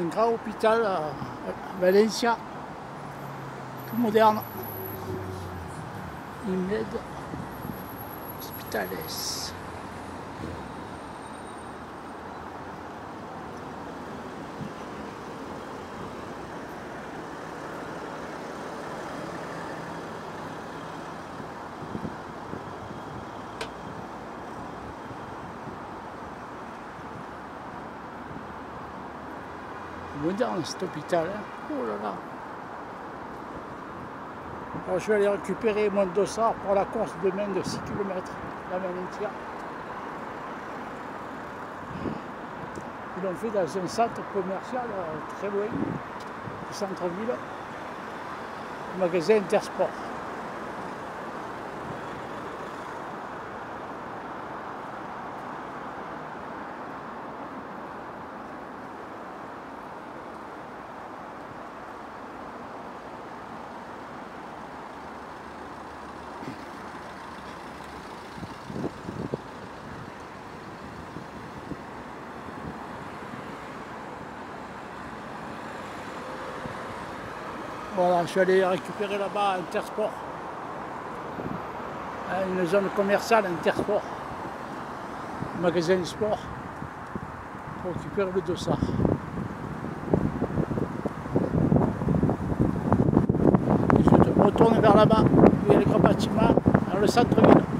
un grand hôpital à Valencia, tout moderne. Imed Hospitales. Moderne cet hôpital. Hein. Oh là là. Alors je vais aller récupérer mon dossard pour la course demain de 6 km, la entière. Ils l'ont fait dans un centre commercial euh, très loin du centre-ville, magasin Intersport. Voilà, je suis allé récupérer là-bas Intersport. Hein, une zone commerciale Intersport. magasin de sport. Pour récupérer le dossard. Je retourne vers là-bas, il y a les grands bâtiments, dans le centre-ville.